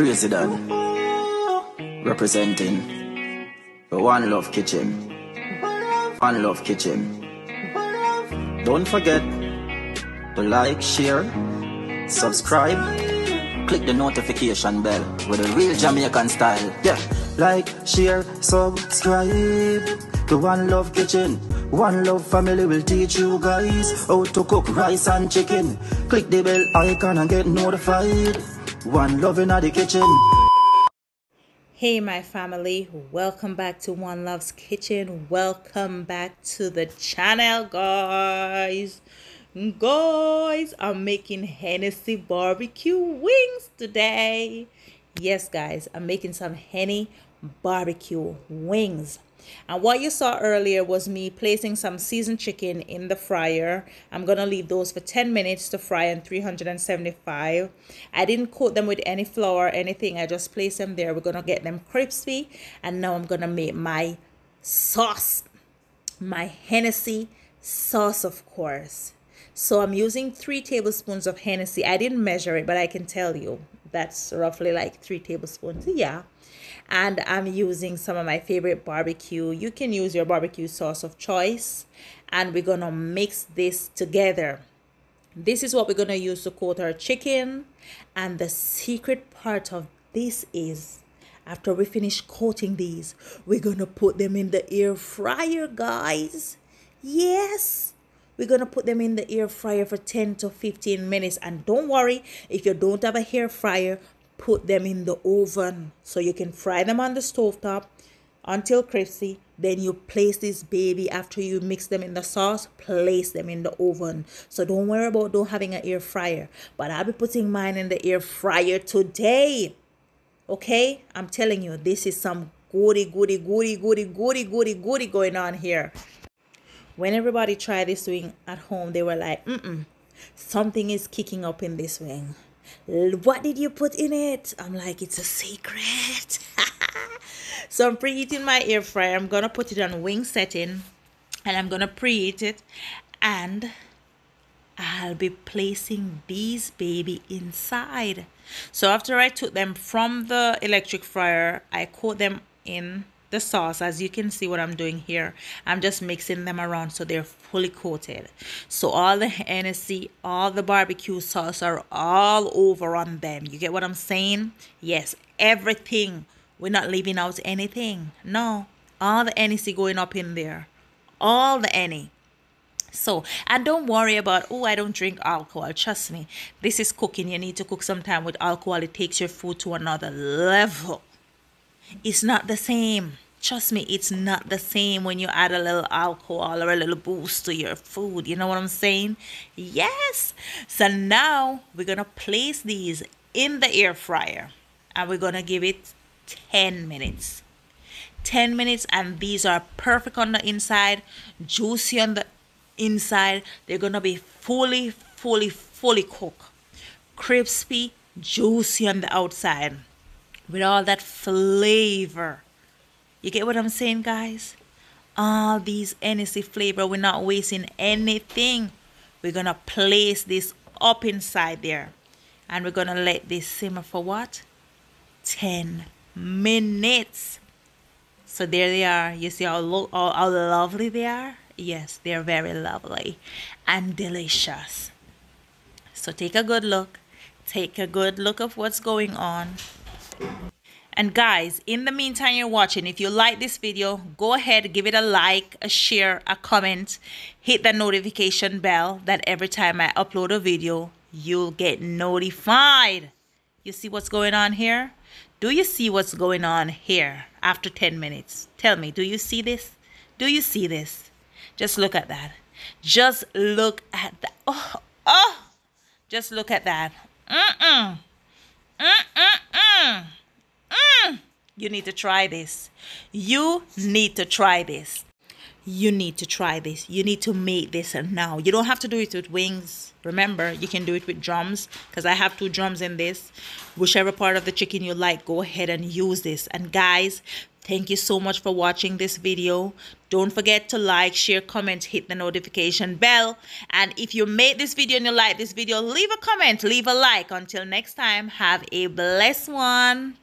Crazy Dan. Representing the One Love Kitchen. One Love Kitchen. Don't forget to like, share, subscribe, click the notification bell with a real Jamaican style. Yeah. Like, share, subscribe The One Love Kitchen. One Love Family will teach you guys how to cook rice and chicken. Click the bell icon and get notified. One Love in the kitchen. Hey, my family, welcome back to One Love's Kitchen. Welcome back to the channel, guys. Guys, I'm making Hennessy barbecue wings today. Yes, guys, I'm making some Henny barbecue wings. And what you saw earlier was me placing some seasoned chicken in the fryer. I'm going to leave those for 10 minutes to fry on 375. I didn't coat them with any flour or anything. I just placed them there. We're going to get them crispy. And now I'm going to make my sauce. My Hennessy sauce, of course. So I'm using three tablespoons of Hennessy. I didn't measure it, but I can tell you that's roughly like three tablespoons. Yeah and I'm using some of my favorite barbecue. You can use your barbecue sauce of choice and we're gonna mix this together. This is what we're gonna use to coat our chicken and the secret part of this is after we finish coating these, we're gonna put them in the air fryer, guys. Yes, we're gonna put them in the air fryer for 10 to 15 minutes. And don't worry, if you don't have a hair fryer, put them in the oven so you can fry them on the stove top until crispy. Then you place this baby after you mix them in the sauce place them in the oven. So don't worry about don't having an air fryer. But i'll be putting mine in the air fryer today. Okay? I'm telling you this is some goody goody goody goody goody goody goody going on here when everybody tried this wing at home they were like mm-mm something is kicking up in this wing what did you put in it? I'm like, it's a secret. so I'm preheating my air fryer. I'm going to put it on wing setting and I'm going to preheat it. And I'll be placing these baby inside. So after I took them from the electric fryer, I coat them in the sauce as you can see what I'm doing here. I'm just mixing them around so they're fully coated. So all the Hennessy all the barbecue sauce are all over on them. You get what I'm saying? Yes everything. We're not leaving out anything. No all the Hennessy going up in there. All the Henny so and don't worry about oh i don't drink alcohol. Trust me this is cooking. You need to cook sometime with alcohol. It takes your food to another level it's not the same. Trust me, it's not the same when you add a little alcohol or a little boost to your food. You know what I'm saying? Yes. So now we're going to place these in the air fryer and we're going to give it 10 minutes. 10 minutes and these are perfect on the inside, juicy on the inside. They're going to be fully, fully, fully cooked. Crispy, juicy on the outside with all that flavor. You get what I'm saying, guys? All these Hennessy flavor. We're not wasting anything. We're going to place this up inside there. And we're going to let this simmer for what? 10 minutes. So there they are. You see how, lo- how, how lovely they are? Yes, they're very lovely and delicious. So take a good look. Take a good look of what's going on. And guys, in the meantime you're watching, if you like this video, go ahead, give it a like, a share, a comment, hit the notification bell that every time I upload a video, you'll get notified. You see what's going on here? Do you see what's going on here after 10 minutes? Tell me, do you see this? Do you see this? Just look at that. Just look at that. Oh, oh. Just look at that. Mm-mm. Mm-mm-mm. Mm. You need to try this. You need to try this. You need to try this. You need to make this and now. You don't have to do it with wings. Remember, you can do it with drums because I have two drums in this. Whichever part of the chicken you like, go ahead and use this. And guys, thank you so much for watching this video. Don't forget to like, share, comment, hit the notification bell. And if you made this video and you like this video, leave a comment, leave a like. Until next time, have a blessed one.